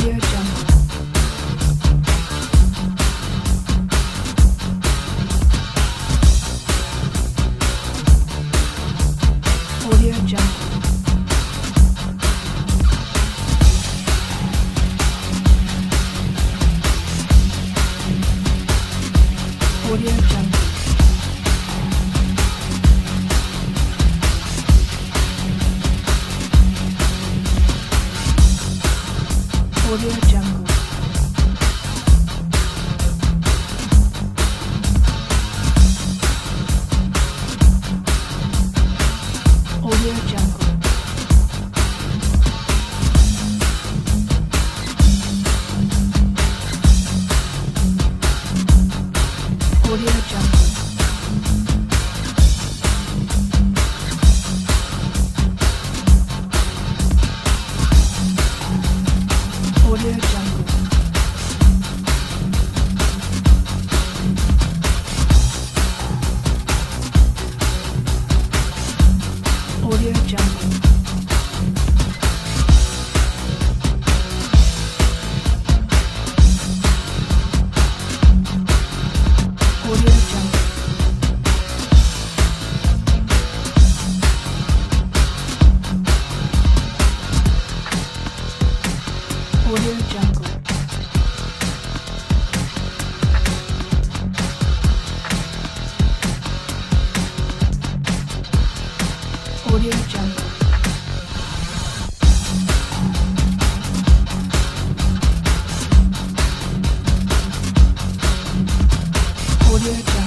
Audio Jungle. Audio Jungle. jungle. Yeah.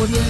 오디오